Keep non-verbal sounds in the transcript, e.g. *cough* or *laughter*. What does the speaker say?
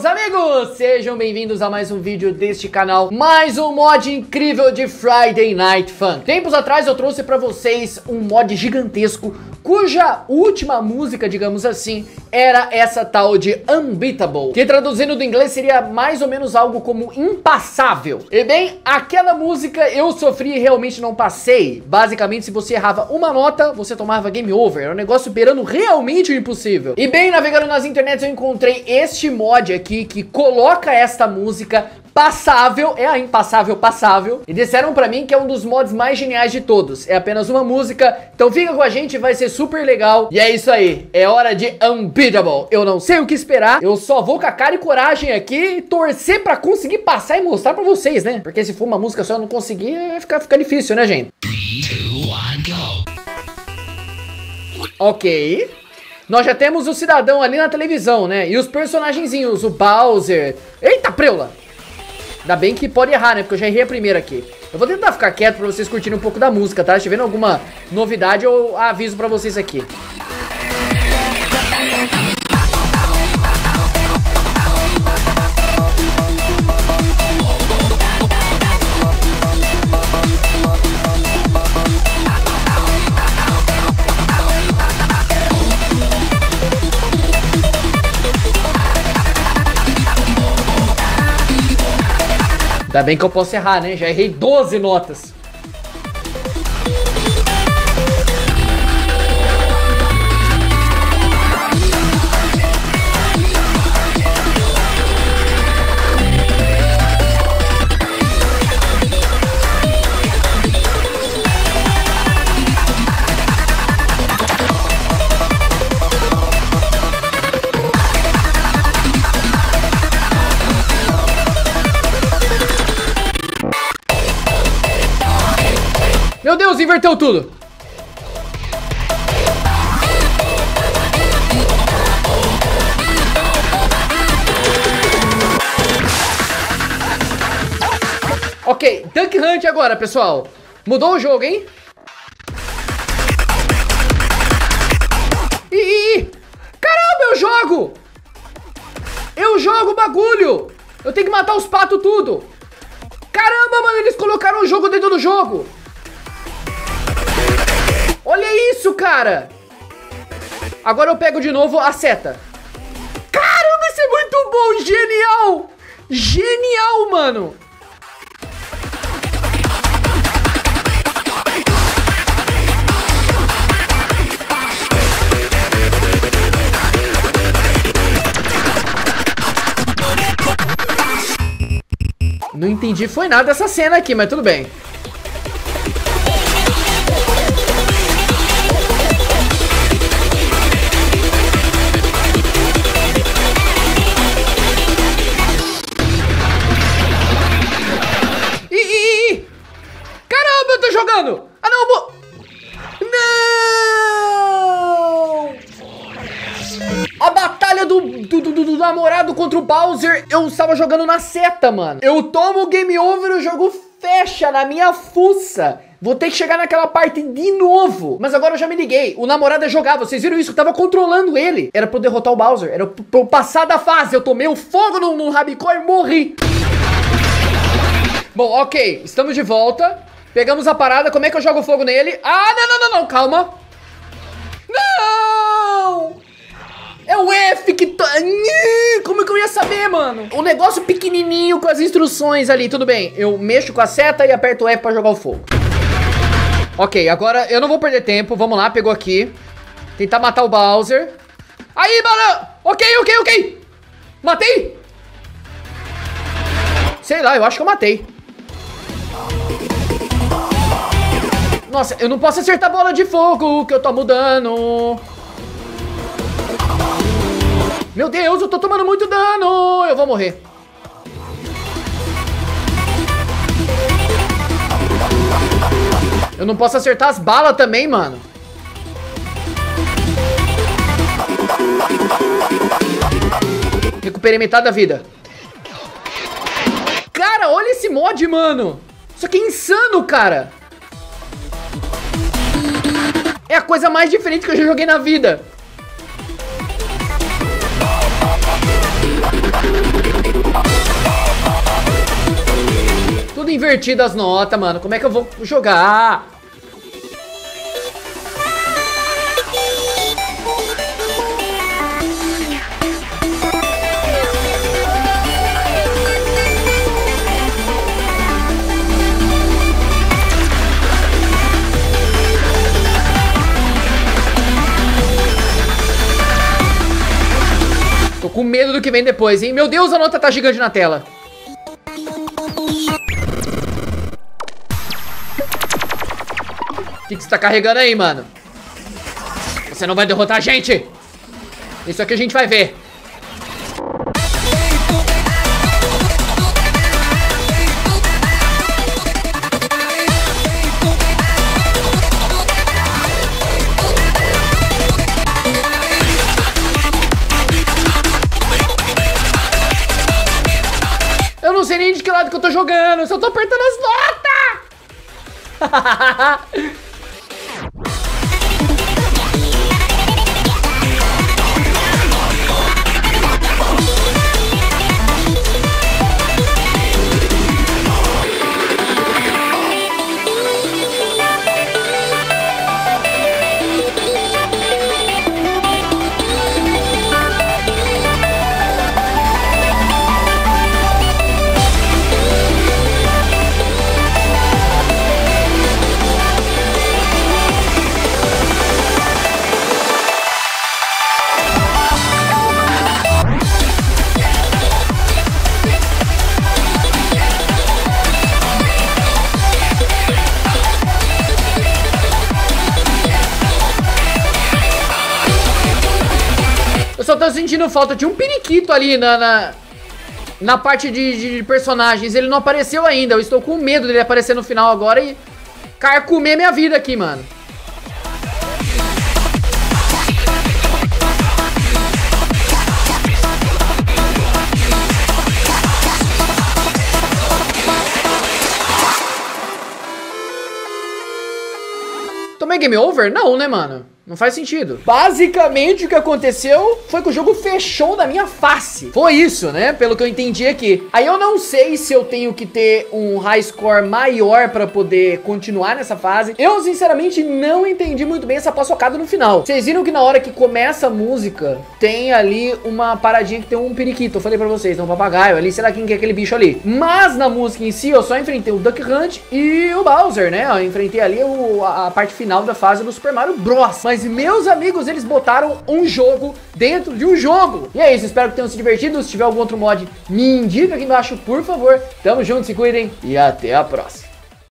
meus amigos! Sejam bem-vindos a mais um vídeo deste canal, mais um mod incrível de Friday Night Fun. Tempos atrás eu trouxe pra vocês um mod gigantesco, cuja última música, digamos assim, era essa tal de Unbeatable, que traduzindo do inglês seria mais ou menos algo como impassável. E bem, aquela música eu sofri e realmente não passei. Basicamente, se você errava uma nota, você tomava game over. Era um negócio beirando realmente o impossível. E bem, navegando nas internets eu encontrei este mod aqui que coloca esta música passável, é a impassável passável, e disseram pra mim que é um dos mods mais geniais de todos. É apenas uma música, então fica com a gente, vai ser super legal. E é isso aí, é hora de Unbeatable. Eu não sei o que esperar, eu só vou com a cara e coragem aqui e torcer pra conseguir passar e mostrar pra vocês, né? Porque se for uma música só eu não conseguir, vai ficar, difícil, né, gente? Ok. Nós já temos o cidadão ali na televisão, né? E os personagenzinhos, o Bowser. Eita, preula! Ainda bem que pode errar, né? Porque eu já errei a primeira aqui. Eu vou tentar ficar quieto pra vocês curtirem um pouco da música, tá? Se tiver alguma novidade, eu aviso pra vocês aqui. Ainda bem que eu posso errar, né? Já errei 12 notas. Meu Deus, inverteu tudo. Ok, Duck Hunt agora, pessoal. Mudou o jogo, hein? Ih, caramba, eu jogo! Eu jogo o bagulho! Eu tenho que matar os patos tudo! Caramba, mano, eles colocaram o jogo dentro do jogo! Olha isso, cara! Agora eu pego de novo a seta. Caramba, isso é muito bom! Genial! Genial, mano! Não entendi foi nada essa cena aqui, mas tudo bem. Contra o Bowser, eu estava jogando na seta, mano. Eu tomo o game over e o jogo fecha na minha fuça. Vou ter que chegar naquela parte de novo. Mas agora eu já me liguei. O namorado é jogar. Vocês viram isso? Eu tava controlando ele. Era pra eu derrotar o Bowser. Era pra eu passar da fase. Eu tomei o um fogo no, no Rabicó e morri. Bom, ok. Estamos de volta. Pegamos a parada, como é que eu jogo fogo nele? Ah, não, não, não, não, calma. Não! É o F que... To... Como é que eu ia saber, mano? O negócio pequenininho com as instruções ali, tudo bem. Eu mexo com a seta e aperto o F pra jogar o fogo. Ok, agora eu não vou perder tempo. Vamos lá, pegou aqui. Tentar matar o Bowser. Aí, mano! Ok, ok, ok. Matei? Sei lá, eu acho que eu matei. Nossa, eu não posso acertar a bola de fogo que eu tô mudando. Meu Deus, eu tô tomando muito dano. Eu vou morrer. Eu não posso acertar as balas também, mano. Recuperei metade da vida. Cara, olha esse mod, mano. Isso aqui é insano, cara. É a coisa mais diferente que eu já joguei na vida. Invertido as notas, mano. Como é que eu vou jogar? Tô com medo do que vem depois, hein? Meu Deus, a nota tá gigante na tela. Que, que você tá carregando aí, mano? Você não vai derrotar a gente! Isso aqui a gente vai ver. Eu não sei nem de que lado que eu tô jogando, eu só tô apertando as notas! *laughs* Sentindo falta de um periquito ali na, na, na parte de, de, personagens. Ele não apareceu ainda. Eu estou com medo dele aparecer no final agora e carcomer minha vida aqui, mano. Tomei game over? Não, né, mano? Não faz sentido. Basicamente, o que aconteceu foi que o jogo fechou na minha face. Foi isso, né? Pelo que eu entendi aqui. Aí eu não sei se eu tenho que ter um high score maior pra poder continuar nessa fase. Eu, sinceramente, não entendi muito bem essa paçocada no final. Vocês viram que na hora que começa a música, tem ali uma paradinha que tem um periquito. Eu falei pra vocês, tem um papagaio ali. Sei lá quem que é aquele bicho ali. Mas na música em si, eu só enfrentei o Duck Hunt e o Bowser, né? Eu enfrentei ali o, a parte final da fase do Super Mario Bros. Mas meus amigos, eles botaram um jogo dentro de um jogo. E é isso, espero que tenham se divertido. Se tiver algum outro mod, me indica aqui embaixo, por favor. Tamo junto, se cuidem e até a próxima.